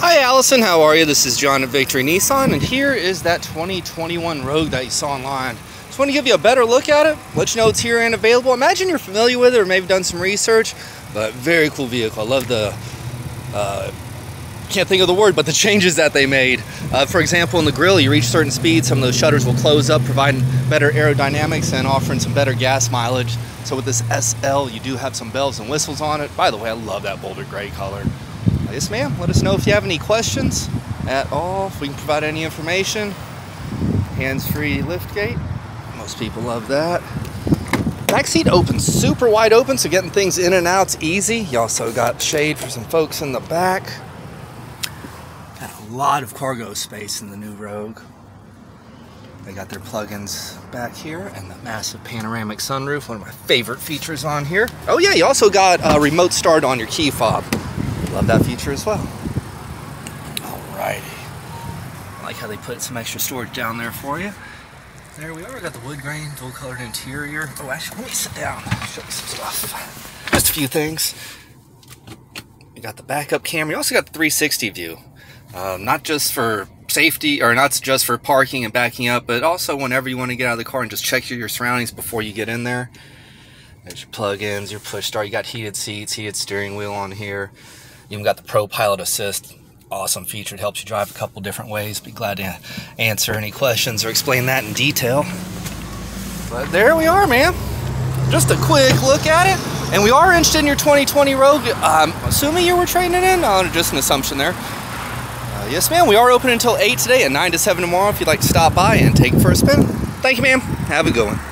Hi Allison, how are you? This is John at Victory Nissan and here is that 2021 Rogue that you saw online. Just want to give you a better look at it, let you know it's here and available. Imagine you're familiar with it or maybe done some research, but very cool vehicle. I love the, uh, can't think of the word, but the changes that they made. Uh, for example, in the grill, you reach certain speeds, some of those shutters will close up, providing better aerodynamics and offering some better gas mileage. So with this SL, you do have some bells and whistles on it. By the way, I love that boulder gray color. Yes, ma'am. Let us know if you have any questions at all, if we can provide any information. Hands-free lift gate. Most people love that. Back seat opens super wide open, so getting things in and out's easy. You also got shade for some folks in the back. Got a lot of cargo space in the new Rogue. They got their plugins back here and the massive panoramic sunroof, one of my favorite features on here. Oh yeah, you also got a remote start on your key fob. Love that feature as well. Alrighty. I like how they put some extra storage down there for you. There we are, got the wood grain, dual colored interior. Oh, actually, let me sit down, show you some stuff. Just a few things. You got the backup camera. You also got the 360 view. Um, not just for safety, or not just for parking and backing up, but also whenever you want to get out of the car and just check your surroundings before you get in there. There's your plug-ins, your push start. You got heated seats, heated steering wheel on here. You even got the Pro Pilot Assist. Awesome feature. It helps you drive a couple different ways. Be glad to answer any questions or explain that in detail. But there we are, man. Just a quick look at it. And we are interested in your 2020 Rogue. I'm assuming you were trading it in? No, just an assumption there. Uh, yes, ma'am. We are open until 8 today and 9 to 7 tomorrow if you'd like to stop by and take it for a spin. Thank you, ma'am. Have a good one.